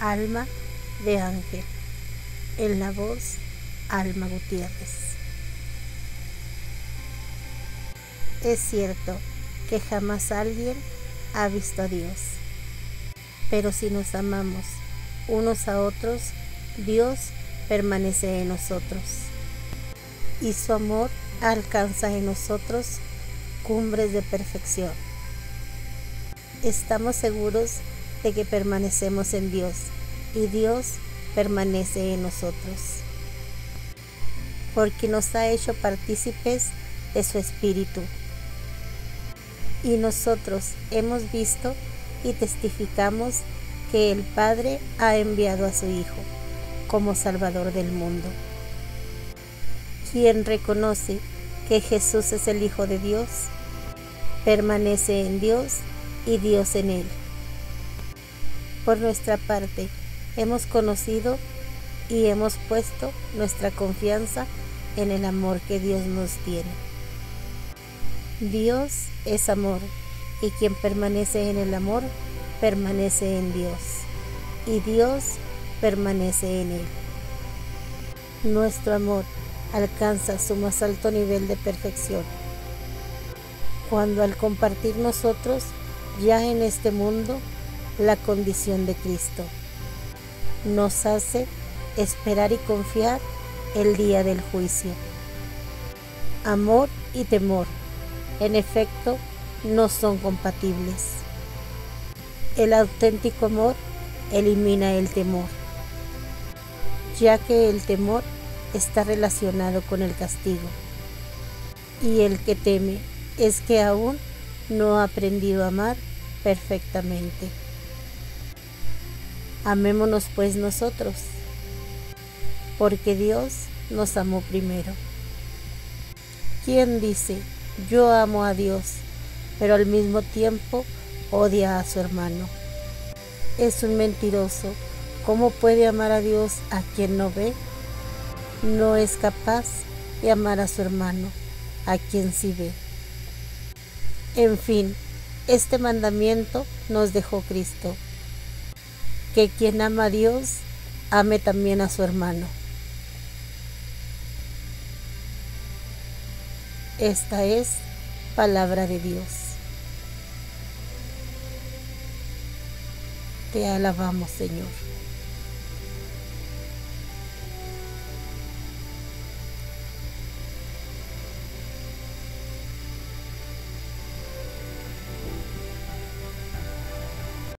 Alma de Ángel. En la voz, Alma Gutiérrez. Es cierto que jamás alguien ha visto a Dios, pero si nos amamos unos a otros, Dios permanece en nosotros y su amor alcanza en nosotros cumbres de perfección. Estamos seguros de que permanecemos en Dios y Dios permanece en nosotros, porque nos ha hecho partícipes de su Espíritu. Y nosotros hemos visto y testificamos que el Padre ha enviado a su Hijo como Salvador del mundo. Quien reconoce que Jesús es el Hijo de Dios, permanece en Dios y Dios en él. Por nuestra parte, hemos conocido y hemos puesto nuestra confianza en el amor que Dios nos tiene. Dios es amor y quien permanece en el amor permanece en Dios y Dios permanece en él. Nuestro amor alcanza su más alto nivel de perfección cuando al compartir nosotros ya en este mundo la condición de Cristo nos hace esperar y confiar el día del juicio. Amor y temor, en efecto, no son compatibles. El auténtico amor elimina el temor, ya que el temor está relacionado con el castigo. Y el que teme es que aún no ha aprendido a amar perfectamente. Amémonos pues nosotros, porque Dios nos amó primero. ¿Quién dice, yo amo a Dios, pero al mismo tiempo odia a su hermano? Es un mentiroso. ¿Cómo puede amar a Dios a quien no ve? no es capaz de amar a su hermano, a quien sí ve. En fin, este mandamiento nos dejó Cristo, que quien ama a Dios, ame también a su hermano. Esta es palabra de Dios. Te alabamos, Señor.